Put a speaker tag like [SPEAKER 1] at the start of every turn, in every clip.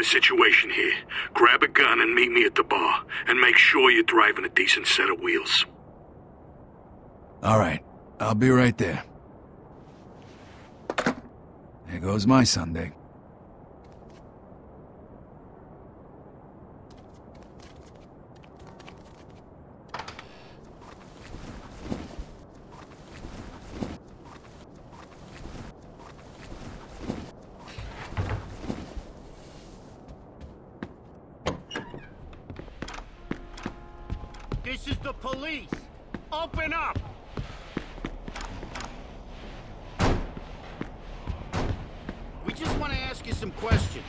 [SPEAKER 1] Got a situation here. Grab a gun and meet me at the bar. And make sure you're driving a decent set of wheels.
[SPEAKER 2] All right. I'll be right there. There goes my Sunday.
[SPEAKER 3] This is the police. Open up. We just want to ask you some questions.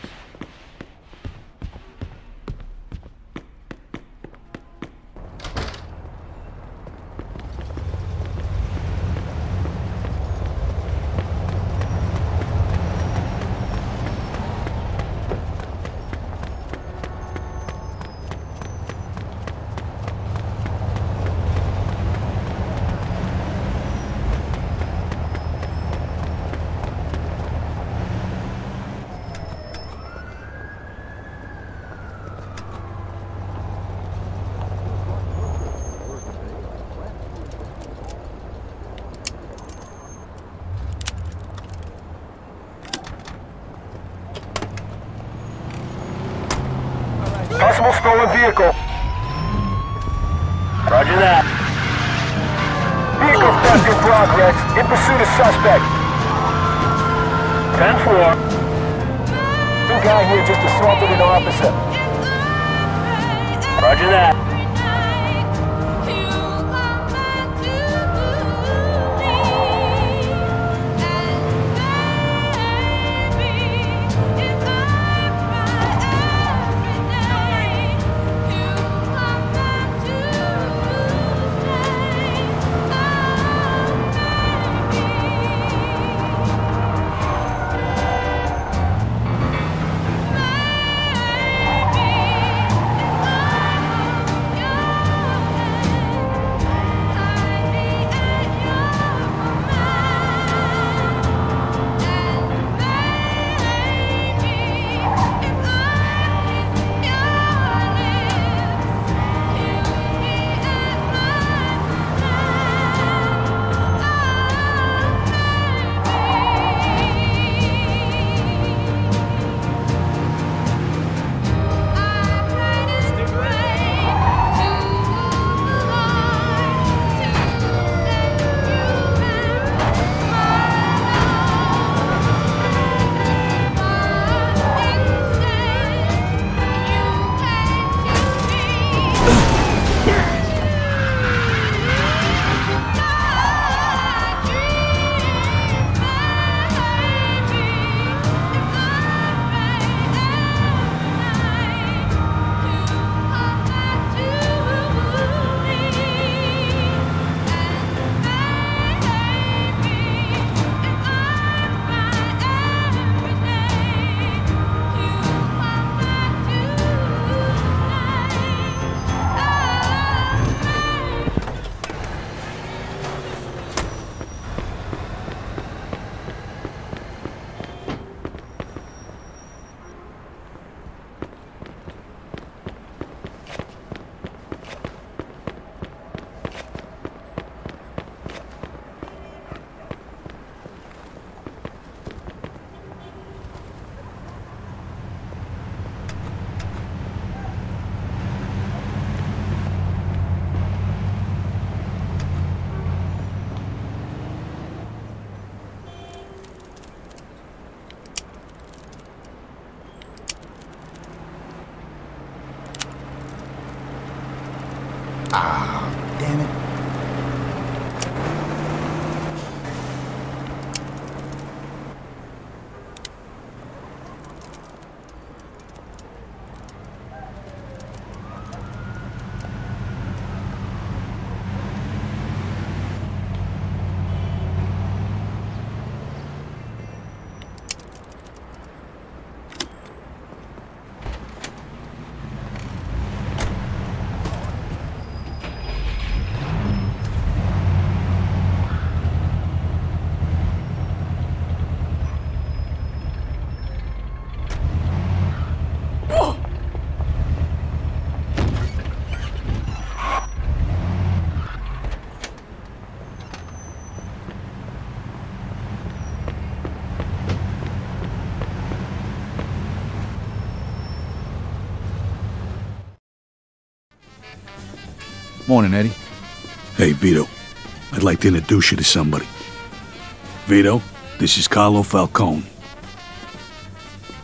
[SPEAKER 4] Possible stolen vehicle.
[SPEAKER 3] Roger that.
[SPEAKER 4] Vehicle theft in progress. In pursuit of suspect.
[SPEAKER 3] 10-4.
[SPEAKER 4] New guy here just assaulted an officer.
[SPEAKER 3] Roger that.
[SPEAKER 2] Morning, Eddie.
[SPEAKER 1] Hey, Vito. I'd like to introduce you to somebody. Vito, this is Carlo Falcone.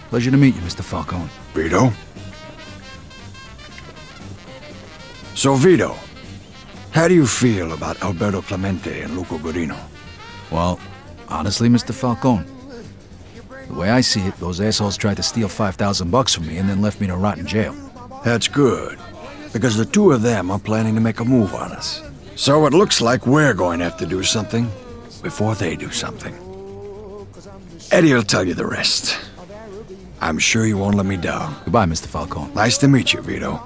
[SPEAKER 2] Pleasure to meet you, Mr. Falcone.
[SPEAKER 5] Vito? So, Vito, how do you feel about Alberto Clemente and Luca Gurino?
[SPEAKER 2] Well, honestly, Mr. Falcone, the way I see it, those assholes tried to steal 5,000 bucks from me and then left me to rot in jail.
[SPEAKER 5] That's good, because the two of them are planning to make a move on us. So it looks like we're going to have to do something before they do something. Eddie will tell you the rest. I'm sure you won't let me down.
[SPEAKER 2] Goodbye, Mr. Falcone.
[SPEAKER 5] Nice to meet you, Vito.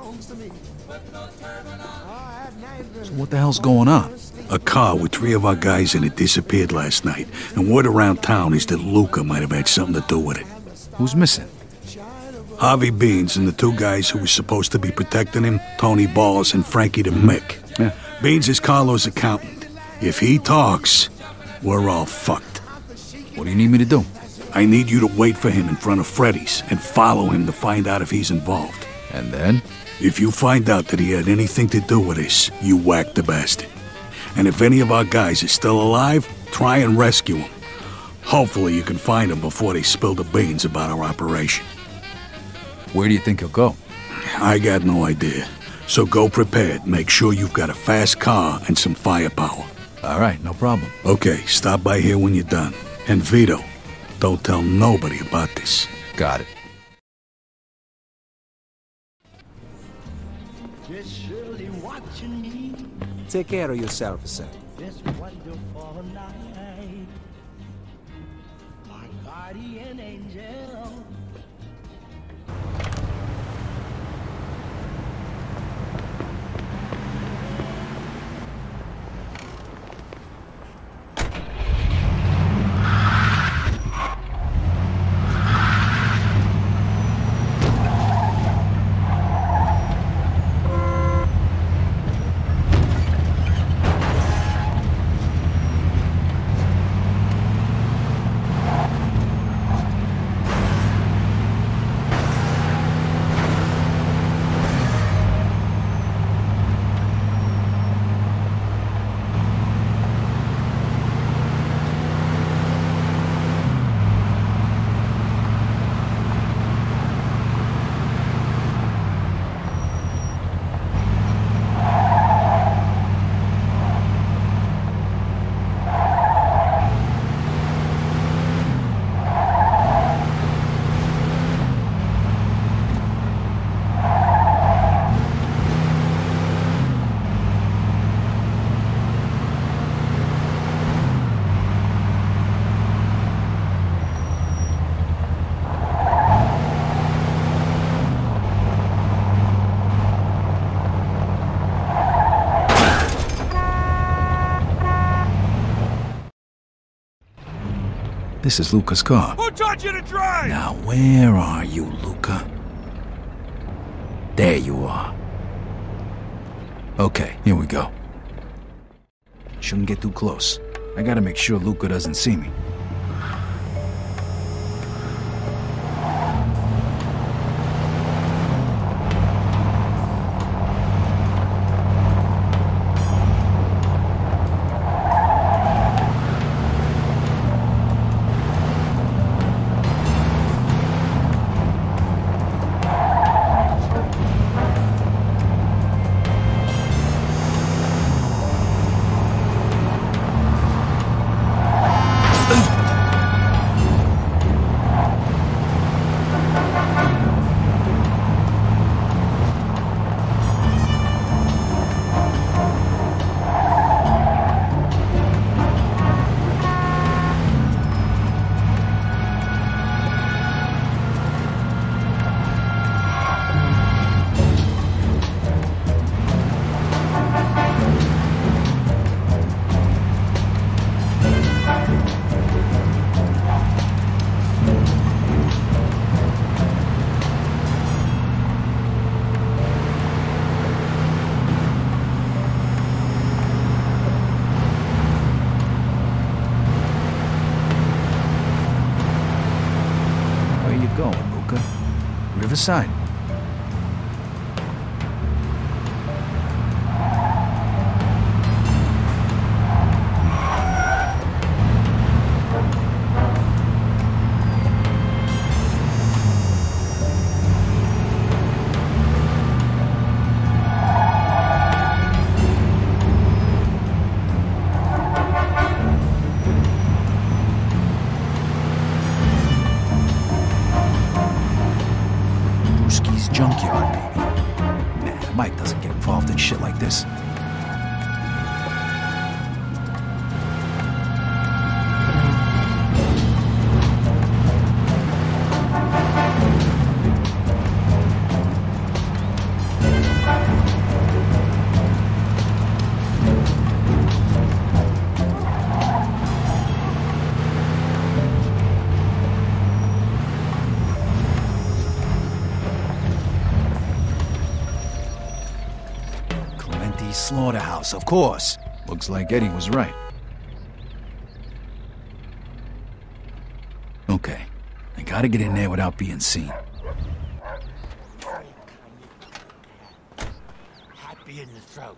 [SPEAKER 2] So what the hell's going on?
[SPEAKER 1] A car with three of our guys in it disappeared last night, and word around town is that Luca might have had something to do with it.
[SPEAKER 2] Who's missing?
[SPEAKER 1] Harvey Beans and the two guys who were supposed to be protecting him, Tony Balls and Frankie the Mick.
[SPEAKER 2] Yeah.
[SPEAKER 1] Beans is Carlo's accountant. If he talks, we're all fucked.
[SPEAKER 2] What do you need me to do?
[SPEAKER 1] I need you to wait for him in front of Freddy's and follow him to find out if he's involved.
[SPEAKER 2] And then?
[SPEAKER 1] If you find out that he had anything to do with this, you whack the bastard. And if any of our guys is still alive, try and rescue him. Hopefully you can find him before they spill the beans about our operation.
[SPEAKER 2] Where do you think he'll go?
[SPEAKER 1] I got no idea. So go prepared. Make sure you've got a fast car and some firepower.
[SPEAKER 2] All right, no problem.
[SPEAKER 1] Okay, stop by here when you're done. And Vito, don't tell nobody about this.
[SPEAKER 2] Got it.
[SPEAKER 3] Just surely watching me
[SPEAKER 6] Take care of yourself, sir.
[SPEAKER 3] this wonderful night. My guardian angel.
[SPEAKER 2] This is Luca's car.
[SPEAKER 3] Who taught you to drive?
[SPEAKER 2] Now, where are you, Luca? There you are. Okay, here we go. Shouldn't get too close. I gotta make sure Luca doesn't see me. Riverside. Slaughterhouse, of course. Looks like Eddie was right. Okay, I gotta get in there without being seen.
[SPEAKER 3] Happy in the throat.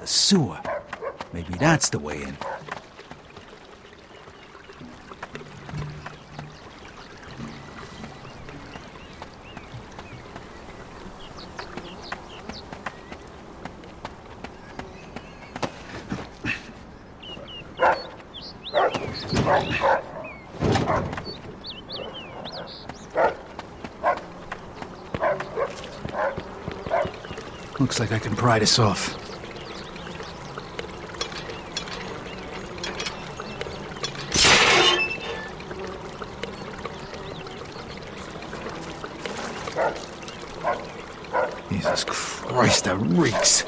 [SPEAKER 2] The sewer. Maybe that's the way in. Looks like I can pry this off. Jesus Christ, that reeks.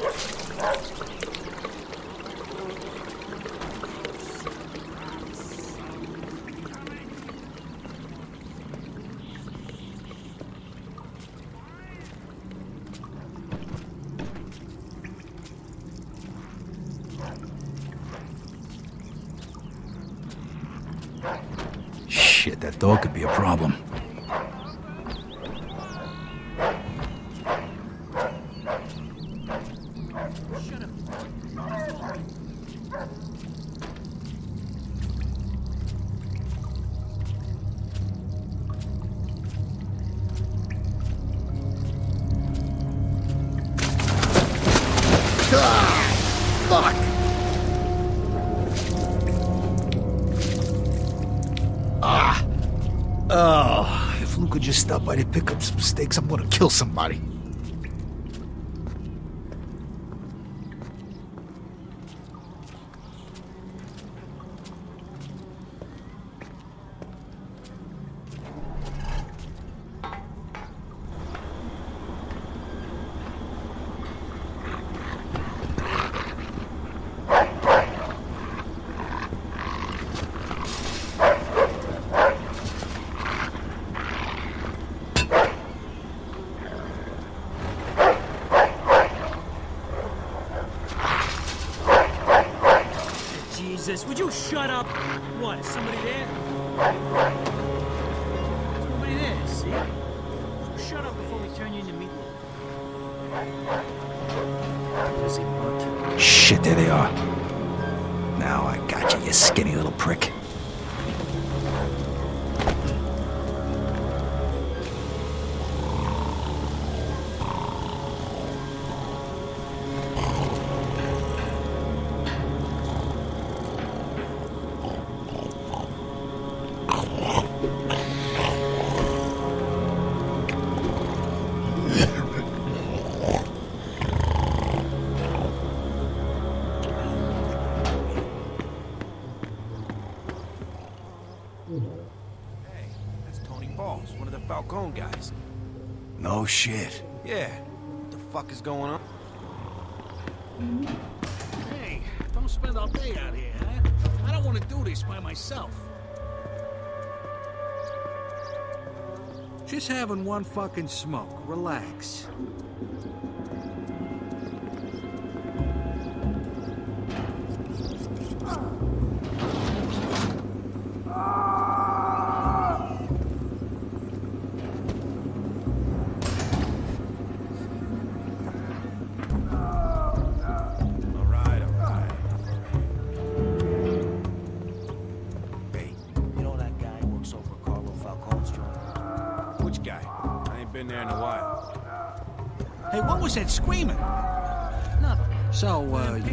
[SPEAKER 2] Stop by to pick up some steaks, I'm gonna kill somebody.
[SPEAKER 6] Of the Falcone guys.
[SPEAKER 2] No shit.
[SPEAKER 6] Yeah. What the fuck is going on?
[SPEAKER 3] Hey, don't spend all day out here, huh? I don't want to do this by myself. Just having one fucking smoke. Relax.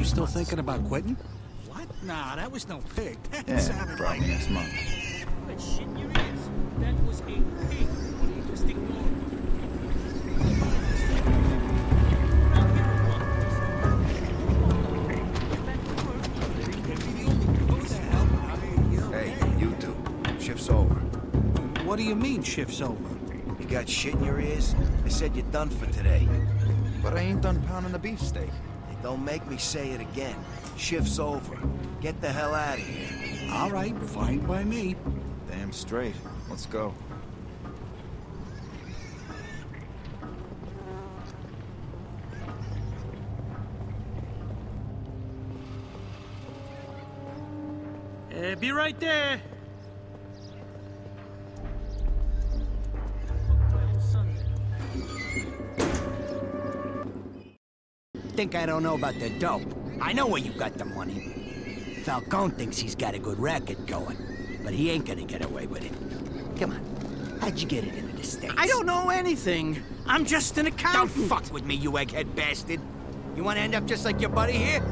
[SPEAKER 7] So, still thinking about quitting? What? Nah, that was no pig. That sounded like...
[SPEAKER 2] next month.
[SPEAKER 8] But shit in your ears. That was a pig. What you just ignore?
[SPEAKER 9] Hey, you two. Shift's over.
[SPEAKER 7] What do you mean, shift's over?
[SPEAKER 9] You got shit in your ears? I said you're done for today.
[SPEAKER 2] But I ain't done pounding the beefsteak.
[SPEAKER 9] Don't make me say it again. Shift's over. Get the hell out of here.
[SPEAKER 7] All right, fine by me.
[SPEAKER 2] Damn straight. Let's go.
[SPEAKER 8] Uh, be right there.
[SPEAKER 10] Think I don't know about the dope. I know where you got the money. Falcone thinks he's got a good racket going, but he ain't gonna get away with it. Come on, how'd you get it into the States?
[SPEAKER 7] I don't know anything. I'm just an accountant.
[SPEAKER 10] Don't fuck with me, you egghead bastard. You wanna end up just like your buddy here?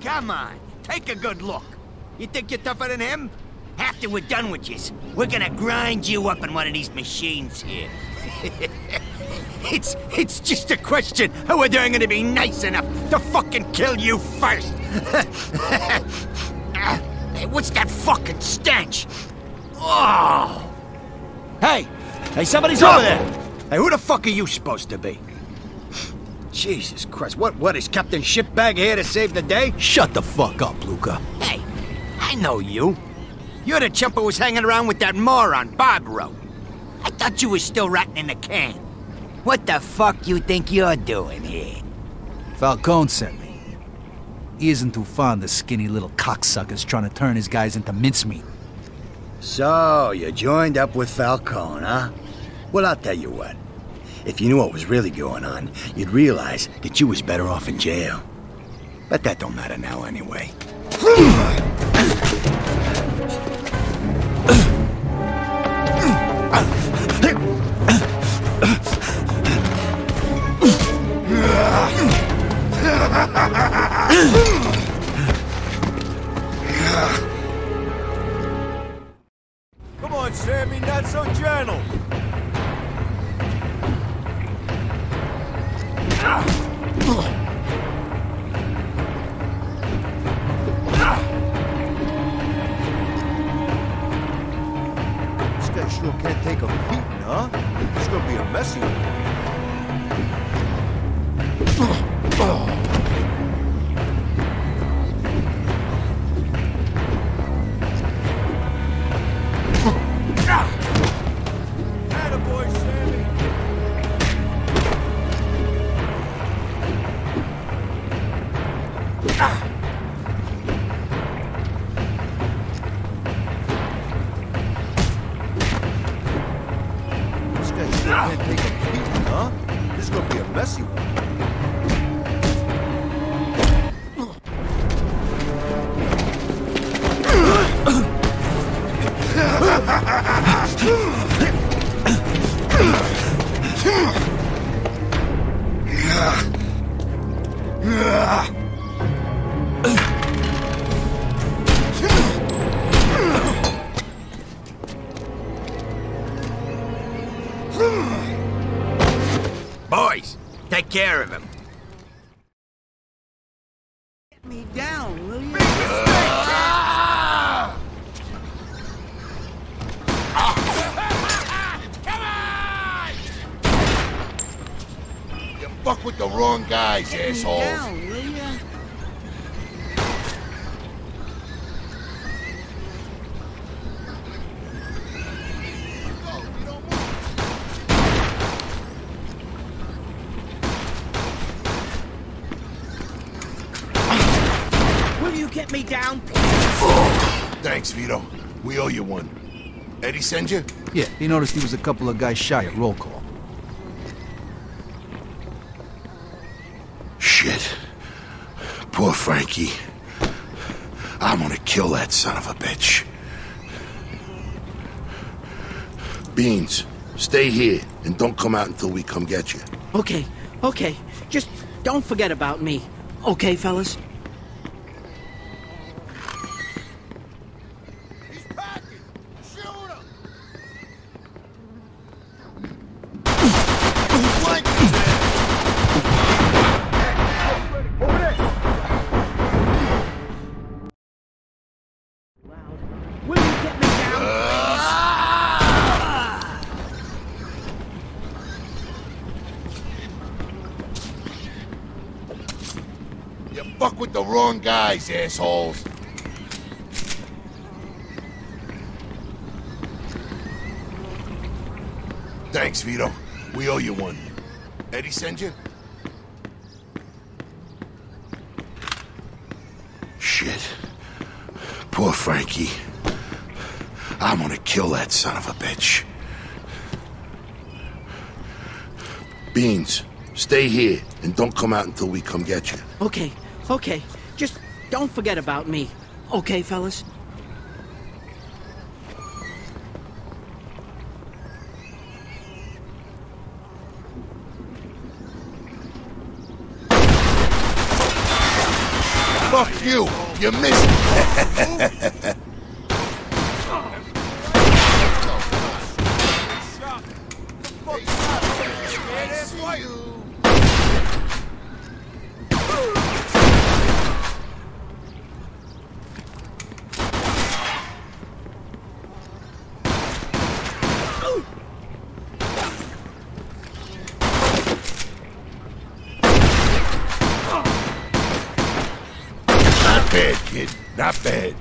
[SPEAKER 10] Come on, take a good look. You think you're tougher than him? After we're done with you, we're gonna grind you up in one of these machines here. it's it's just a question of whether I'm gonna be nice enough to fucking kill you first. Hey, what's that fucking stench? Oh! Hey! Hey, somebody's over there! Hey, who the fuck are you supposed to be? Jesus Christ, what, what, is Captain Shipbag here to save the day?
[SPEAKER 7] Shut the fuck up, Luca.
[SPEAKER 10] Hey, I know you. You're the chump who was hanging around with that moron, Barbaro. I thought you was still rotting in the can. What the fuck you think you're doing here?
[SPEAKER 2] Falcone sent me. He isn't too fond of skinny little cocksuckers trying to turn his guys into mincemeat.
[SPEAKER 10] So, you joined up with Falcone, huh? Well, I'll tell you what. If you knew what was really going on, you'd realize that you was better off in jail. But that don't matter now anyway.
[SPEAKER 9] Take a beating, huh? It's gonna be a messy one.
[SPEAKER 7] You
[SPEAKER 11] with the wrong guys,
[SPEAKER 7] Get me
[SPEAKER 11] assholes.
[SPEAKER 7] down, will ya? Will you get me down?
[SPEAKER 11] Thanks, Vito. We owe you one. Eddie send you?
[SPEAKER 2] Yeah, he noticed he was a couple of guys shy at roll call.
[SPEAKER 11] Shit. Poor Frankie. I'm gonna kill that son of a bitch. Beans, stay here and don't come out until we come get you.
[SPEAKER 7] Okay, okay. Just don't forget about me. Okay, fellas?
[SPEAKER 3] Will you get me down, uh.
[SPEAKER 11] You fuck with the wrong guys, assholes. Thanks, Vito. We owe you one. Eddie send you? Shit. Poor Frankie. I'm gonna kill that son of a bitch. Beans, stay here and don't come out until we come get you.
[SPEAKER 7] Okay, okay. Just don't forget about me. Okay, fellas?
[SPEAKER 11] Fuck you! You missed. Not bad, kid. Not bad.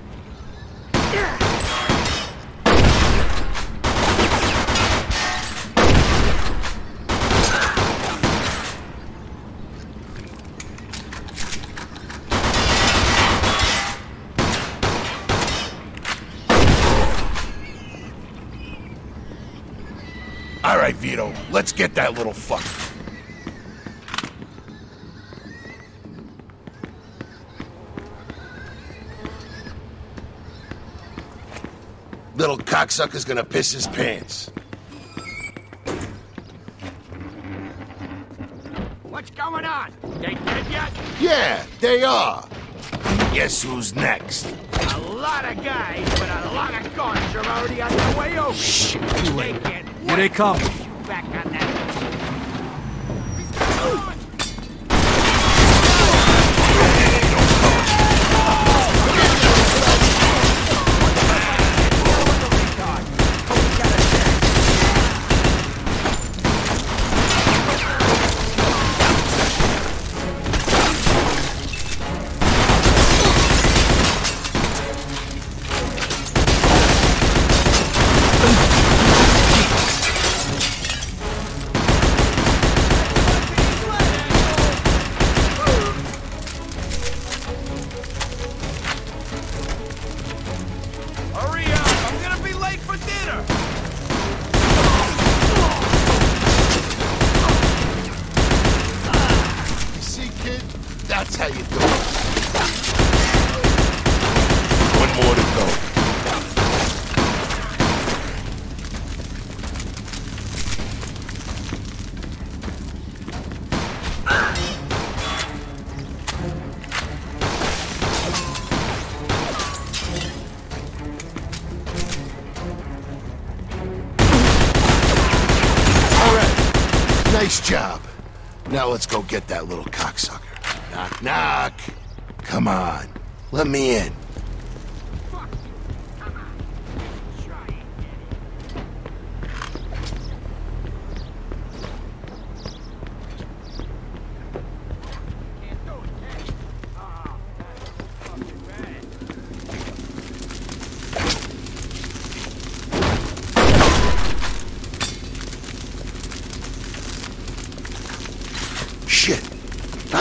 [SPEAKER 11] All right, Vito. Let's get that little fuck. Cocksucker's gonna piss his pants.
[SPEAKER 3] What's going on? They dead yet?
[SPEAKER 11] Yeah, they are. Guess who's next?
[SPEAKER 3] A lot of guys with a lot of guns are already on their way over. Shit,
[SPEAKER 12] too late.
[SPEAKER 3] They can't
[SPEAKER 12] Here they come.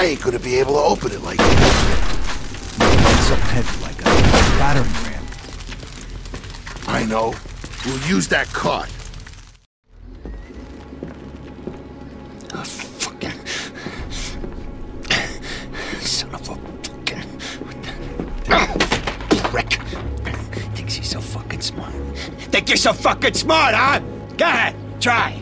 [SPEAKER 11] I ain't gonna be able to open it like that.
[SPEAKER 12] Something heavy like a battering ram.
[SPEAKER 11] I know. We'll use that cart.
[SPEAKER 10] Ah, fucking. Son of a fucking. Prick. Thinks he's so fucking smart. Think you're so fucking smart, huh? Go ahead, try.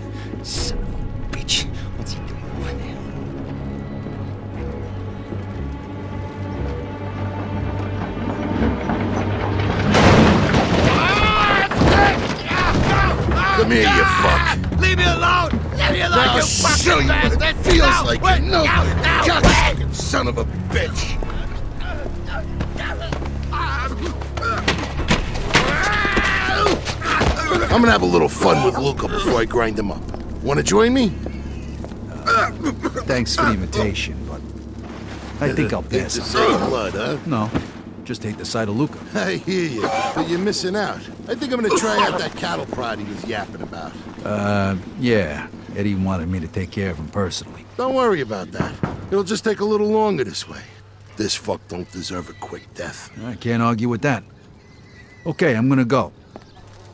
[SPEAKER 11] Fun with Luca before I grind him up. Wanna join me?
[SPEAKER 2] Thanks for the invitation, but I think I'll pass.
[SPEAKER 11] to
[SPEAKER 2] on
[SPEAKER 11] see
[SPEAKER 2] that.
[SPEAKER 11] blood, huh?
[SPEAKER 2] No, just hate the sight of Luca.
[SPEAKER 11] I hear you, but you're missing out. I think I'm gonna try out that cattle prod he was yapping about.
[SPEAKER 2] Uh, yeah. Eddie wanted me to take care of him personally.
[SPEAKER 11] Don't worry about that. It'll just take a little longer this way. This fuck don't deserve a quick death.
[SPEAKER 2] I can't argue with that. Okay, I'm gonna go.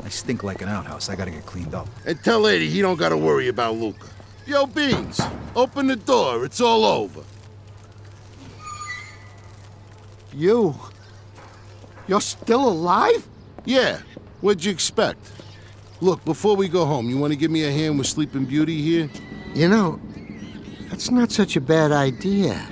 [SPEAKER 2] I stink like an outhouse. I gotta get cleaned up.
[SPEAKER 11] And tell Lady he don't gotta worry about Luca. Yo, Beans, open the door. It's all over.
[SPEAKER 9] You? You're still alive?
[SPEAKER 11] Yeah. What'd you expect? Look, before we go home, you want to give me a hand with Sleeping Beauty here?
[SPEAKER 9] You know, that's not such a bad idea.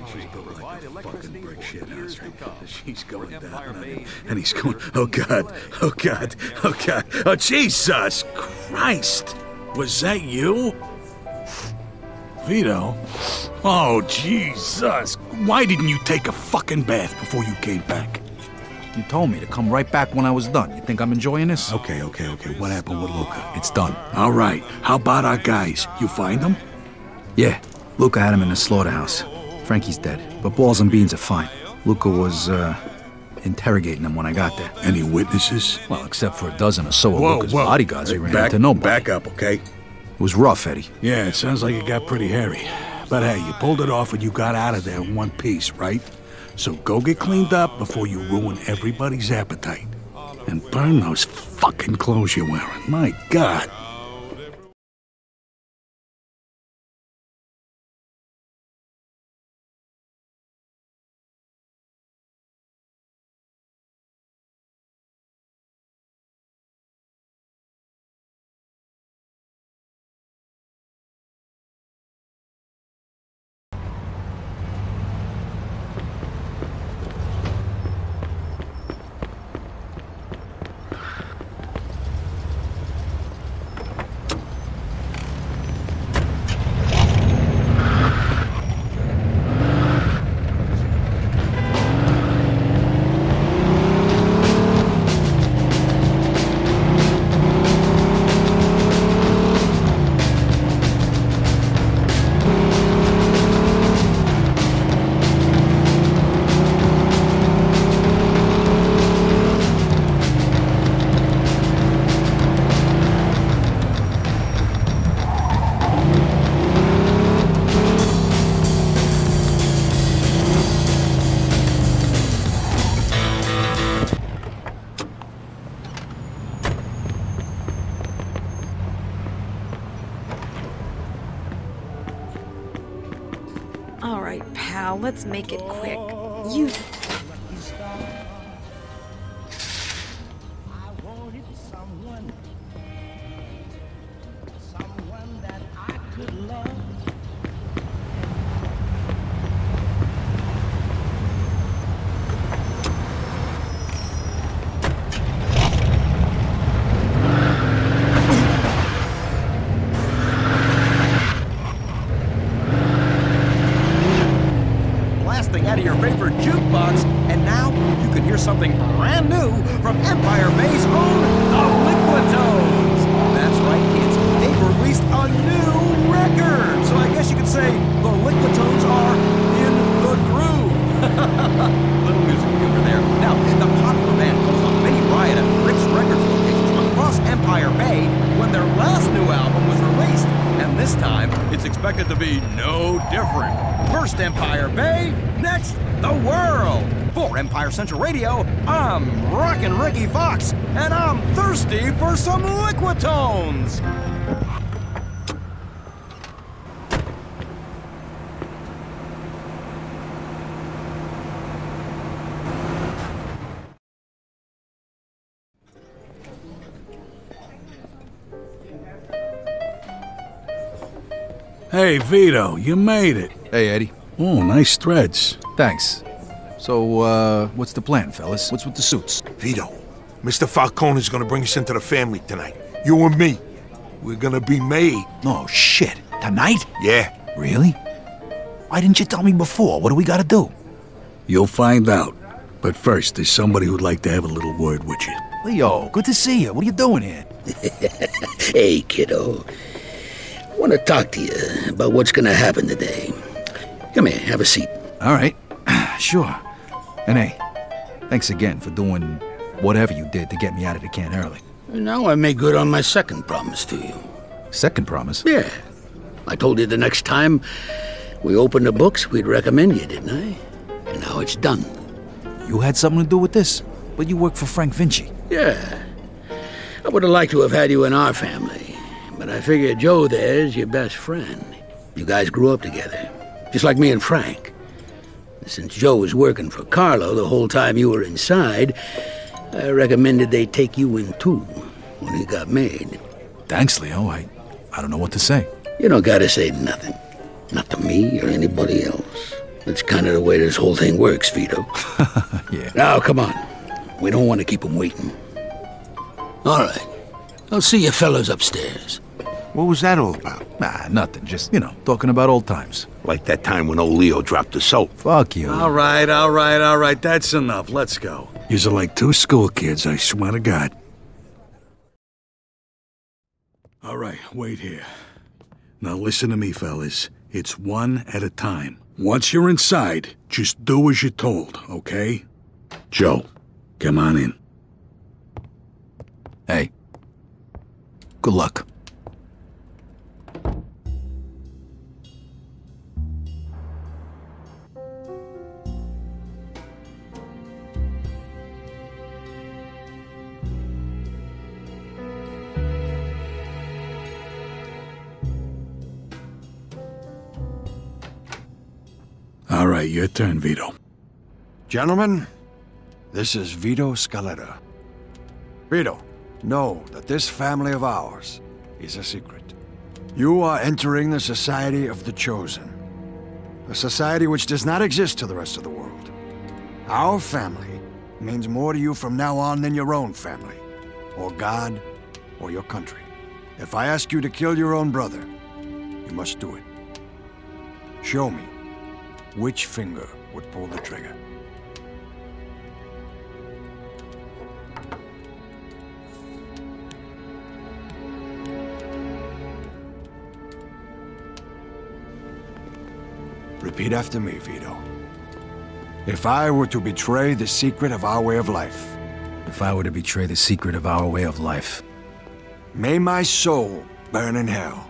[SPEAKER 13] And inexpensive way to provide electricity for years to come.
[SPEAKER 1] She's going
[SPEAKER 13] For
[SPEAKER 1] down
[SPEAKER 13] Empire
[SPEAKER 1] on
[SPEAKER 13] Bay's.
[SPEAKER 1] And he's going, oh, oh God, oh God, oh God, oh Jesus Christ. Was that you? Vito? Oh, Jesus. Why didn't you take a fucking bath before you came back?
[SPEAKER 2] You told me to come right back when I was done. You think I'm enjoying this?
[SPEAKER 1] Okay, okay, okay. What happened with Luca?
[SPEAKER 2] It's ah. done.
[SPEAKER 1] All right. How about our guys? You find them?
[SPEAKER 2] Yeah, Luca had him in the slaughterhouse. Frankie's dead, but Balls and Beans are fine. Luca was, uh, interrogating them when I got there.
[SPEAKER 1] Any witnesses?
[SPEAKER 2] Well, except for a dozen or so of
[SPEAKER 1] Whoa,
[SPEAKER 2] Luca's
[SPEAKER 1] whoa.
[SPEAKER 2] bodyguards,
[SPEAKER 1] Hey,
[SPEAKER 2] we ran
[SPEAKER 1] back,
[SPEAKER 2] into nobody.
[SPEAKER 1] Back up, okay?
[SPEAKER 2] It was rough, Eddie.
[SPEAKER 1] Yeah, it sounds like it got pretty hairy. But hey, you pulled it off and you got out of there in one piece, right? So go get cleaned up before you ruin everybody's appetite. And burn those fucking clothes you're wearing. My God.
[SPEAKER 10] Empire Central Radio, I'm Rockin' Ricky Fox, and I'm thirsty for some Liquitones.
[SPEAKER 1] Hey, Vito, you made it.
[SPEAKER 2] Hey, Eddie.
[SPEAKER 1] Oh, nice threads.
[SPEAKER 2] Thanks. So, uh, what's the plan, fellas? What's with the suits?
[SPEAKER 11] Vito, Mr. Falcone is gonna bring us into the family tonight. You and me. We're gonna be made.
[SPEAKER 2] Oh, shit. Tonight?
[SPEAKER 11] Yeah.
[SPEAKER 2] Really? Why didn't you tell me before? What do we gotta do?
[SPEAKER 1] You'll find out. But first, there's somebody who'd like to have a little word with you.
[SPEAKER 2] Leo, good to see you. What are you doing here?
[SPEAKER 14] Hey, kiddo. I want to talk to you about what's going to happen today. Come here, have a seat.
[SPEAKER 2] All right. sure. And hey, thanks again for doing whatever you did to get me out of the can early.
[SPEAKER 14] Now I make good on my second promise to you.
[SPEAKER 2] Second promise?
[SPEAKER 14] Yeah. I told you the next time we opened the books, we'd recommend you, didn't I? And now it's done.
[SPEAKER 2] You had something to do with this? But you work for Frank Vinci.
[SPEAKER 14] Yeah. I would have liked to have had you in our family, but I figured Joe there's your best friend. You guys grew up together, just like me and Frank. Since Joe was working for Carlo the whole time you were inside, I recommended they take you in too when he got made.
[SPEAKER 2] Thanks, Leo. I, I don't know what to say.
[SPEAKER 14] You don't gotta say nothing. Not to me or anybody else. That's kind of the way this whole thing works, Vito.
[SPEAKER 2] yeah.
[SPEAKER 14] Now, come on. We don't want to keep him waiting. All right. I'll see you fellows upstairs.
[SPEAKER 11] What was that all about?
[SPEAKER 2] Nah, nothing. Just, you know, talking about old times.
[SPEAKER 1] Like that time when old Leo dropped the soap.
[SPEAKER 2] Fuck you.
[SPEAKER 1] All right, all right, all right. That's enough. Let's go. Yous are like two school kids, I swear to God. All right, wait here. Now listen to me, fellas. It's one at a time. Once you're inside, just do as you're told, okay? Joe, come on in.
[SPEAKER 2] Hey. Good luck.
[SPEAKER 1] Your turn, Vito.
[SPEAKER 5] Gentlemen, this is Vito Scaletta. Vito, know that this family of ours is a secret. You are entering the Society of the Chosen. A society which does not exist to the rest of the world. Our family means more to you from now on than your own family, or God, or your country. If I ask you to kill your own brother, you must do it. Show me which finger would pull the trigger. Repeat after me, Vito. If I were to betray the secret of our way of life,
[SPEAKER 2] If I were to betray the secret of our way of life,
[SPEAKER 5] may my soul burn in hell,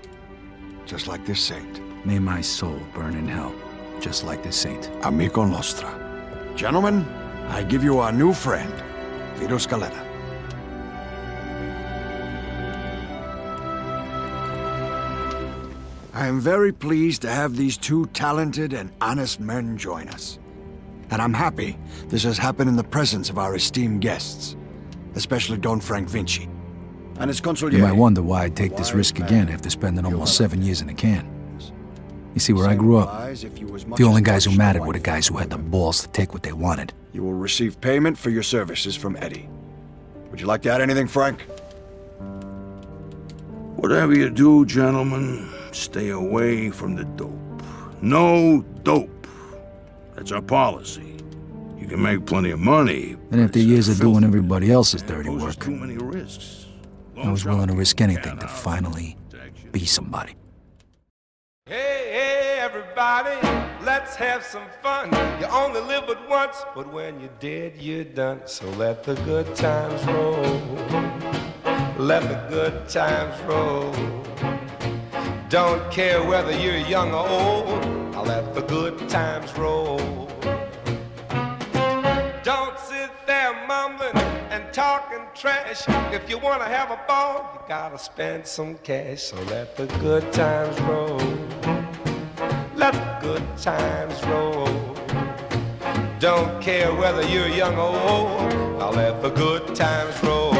[SPEAKER 5] just like this saint.
[SPEAKER 2] may my soul burn in hell, just like this saint.
[SPEAKER 5] Amico nostra. Gentlemen, I give you our new friend, Vito Scaletta. I am very pleased to have these two talented and honest men join us. And I'm happy this has happened in the presence of our esteemed guests, especially Don Frank Vinci. And his consigliere.
[SPEAKER 2] You might wonder why I'd take this risk again after spending almost seven years in a can. You see, where I grew up, the only guys who mattered were the guys who had the balls to take what they wanted.
[SPEAKER 5] You will receive payment for your services from Eddie. Would you like to add anything, Frank?
[SPEAKER 1] Whatever you do, gentlemen, stay away from the dope. No dope. That's our policy. You can make plenty of money.
[SPEAKER 2] And after years of doing everybody else's dirty work,
[SPEAKER 1] Too many risks.
[SPEAKER 2] I was willing to risk anything to finally be somebody.
[SPEAKER 15] Hey, hey, everybody, let's have some fun. You only live but once, but when you're dead, you're done. So let the good times roll. Let the good times roll. Don't care whether you're young or old. I'll let the good times roll. Don't sit there mumbling and talking trash. If you wanna have a ball, you gotta spend some cash. So let the good times roll. Let the good times roll. Don't care whether you're young or old. I'll let the good times roll.